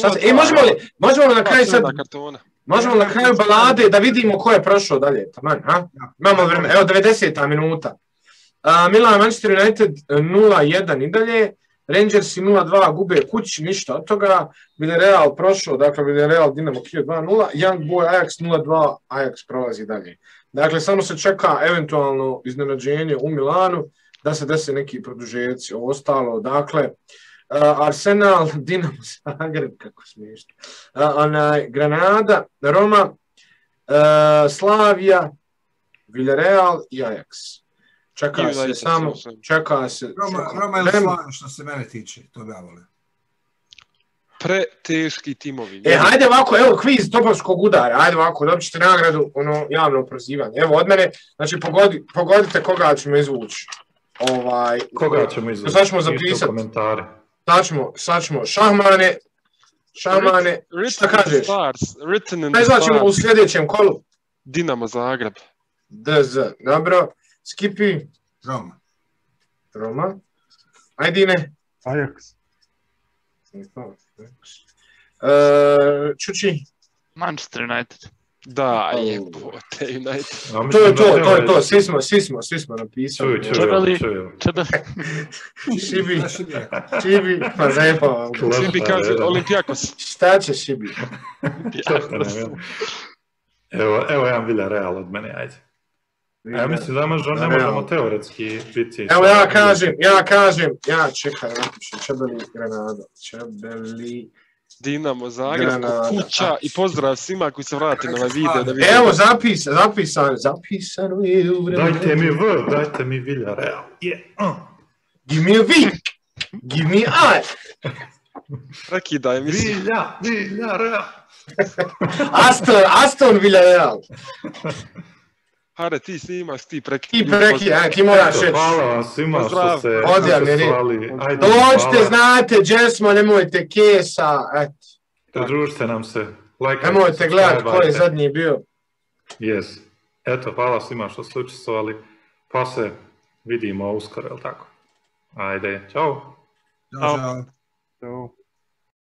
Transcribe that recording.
Šta se, e, možemo li, možemo li na kraju sad, možemo na kraju balade da vidimo ko je prošao dalje, taman, ha? Imamo vremena, evo 90. minuta. A, Milan Manchester United e, 0-1 i dalje, Rangersi 0-2 gube kući, ništa od toga, Villarreal prošao, dakle Villarreal Dinamo Kiev 2-0, Young Boy Ajax 0-2, Ajax prolazi dalje. Dakle, samo se čeka eventualno iznenađenje u Milanu, da se desi neki produžeci, ovo ostalo, dakle, Arsenal, Dinamo Zagreb, kako smiješno, uh, onaj, Granada, Roma, uh, Slavija, Villarreal i Ajax. Čeka I se samo, čeka se... Roma, čeka- Roma ili Rem- Slavija što se mene tiče, to bi ja volio. Preteški timovi. E, hajde ovako, evo kviz topovskog udara, hajde ovako, dobit ćete nagradu, ono, javno prozivanje. Evo, od mene, znači, pogodi, pogodite koga ćemo izvući. Ovaj, Koga ćemo izvući? Sad ćemo zapisati. komentare. Sad ćemo, sad ćemo šahmane, šamane, Written šta kažeš? Stars, written in značimo u sljedećem kolu. Dinamo Zagreb. DZ, dobro. Skipi, Roma. Roma. Ajdine. Ajax. E, Čuči. Manchester United. Da, Oh. jebote, United. To je to, to je to, svi smo, svi smo, svi smo napisali. Čuj, čuj, čuj. Čebe, Šibi, je? Šibi, pa zajebao. Klapa, Šibi kaže. Olimpijakos. Šta će Šibi? Evo, evo jedan Villarreal od mene, ajde. Ja mislim da možemo, ne Real. možemo teoretski biti... Evo ja kažem, ja kažem, ja čekaj, napišem, Čebeli Granada, Čebeli... Dinamo Zagreb, Granada. kuća i pozdrav svima koji se vrati na ovaj video da vidi. Evo, zapis, zapisano, zapisano je u vremenu. Dajte mi V, dajte mi Villarreal. Yeah. uh. Give me a V, give me I. Prekida emisiju. Vilja, Villarreal. Aston, Aston Villarreal. Hare, ti snimaš, ti Ti prekidi. preki, a, ti moraš reći. Hvala svima što Pozdrav. ste. Ajde, Dođite, znate, gdje smo, nemojte kesa, eto. Pridružite nam se. Like, Nemojte gledati ko je zadnji bio. Yes. Eto, hvala svima što ste učestvovali. Pa se vidimo uskoro, jel tako? Ajde, čao. Ćao. Ćao.